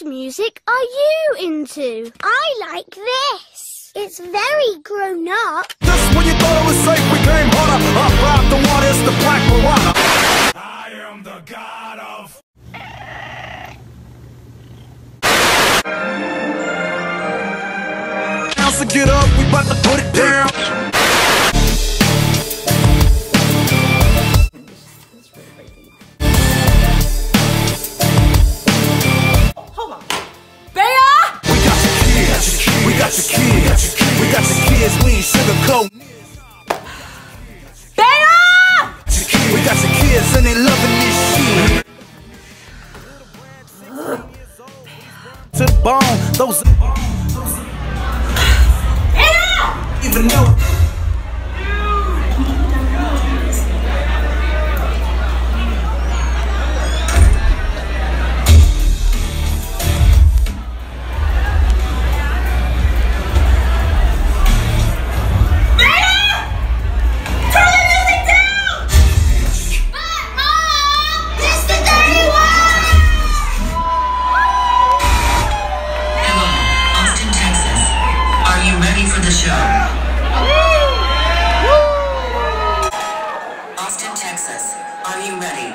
What music are you into? I like this. It's very grown up. Just when you thought it was safe, we came harder. The the black. I am the god of. Get up, we about to put it down. Sugarcoat. We got the kids and they loving this shit. To the bone, those even know. Austin, Texas. Are you ready?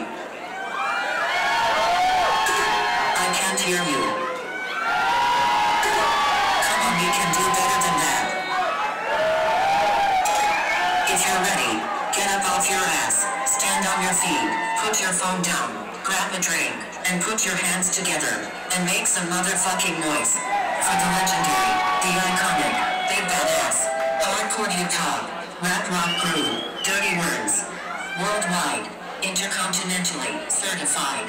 I can't hear you. Come on, can do better than that. If you're ready, get up off your ass, stand on your feet, put your phone down, grab a drink, and put your hands together, and make some motherfucking noise. For the legendary, the iconic, big badass, hardcore hip hop, rap rock crew, Dirty Wormz. Worldwide, intercontinentally certified.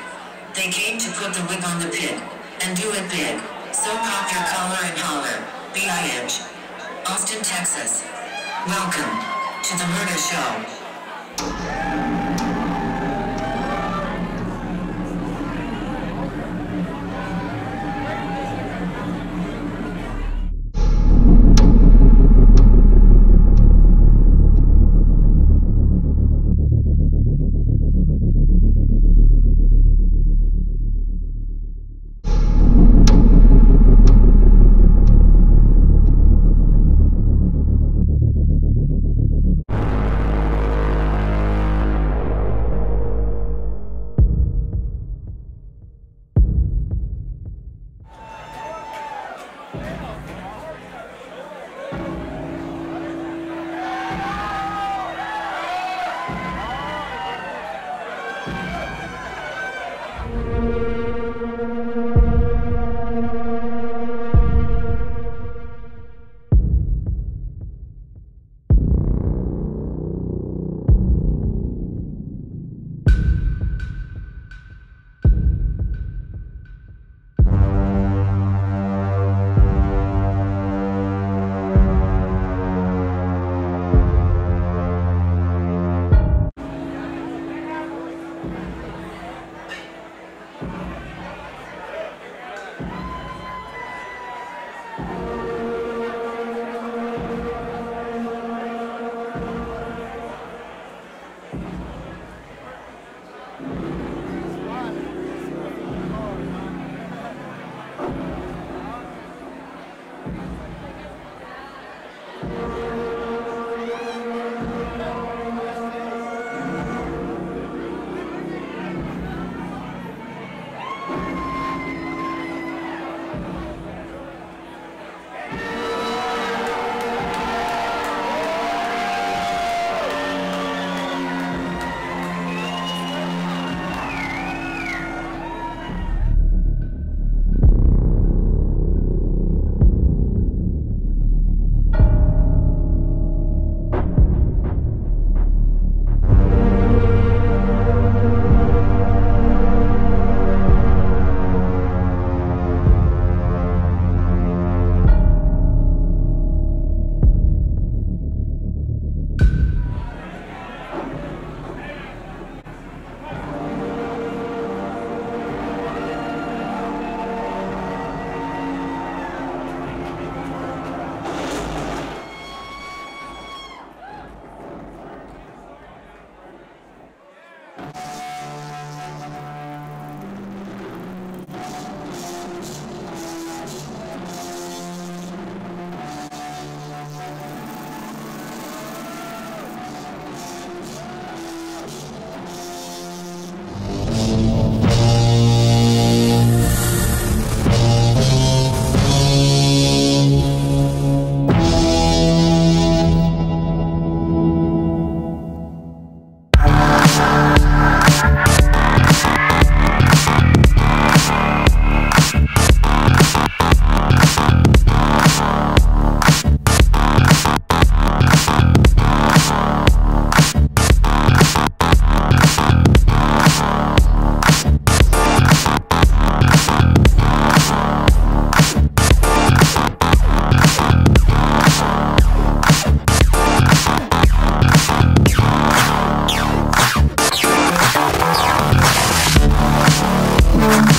They came to put the wig on the pig, and do it big. So pop your collar and holler, B.I.H. Austin, Texas. Welcome to the Murder Show.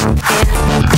Yeah.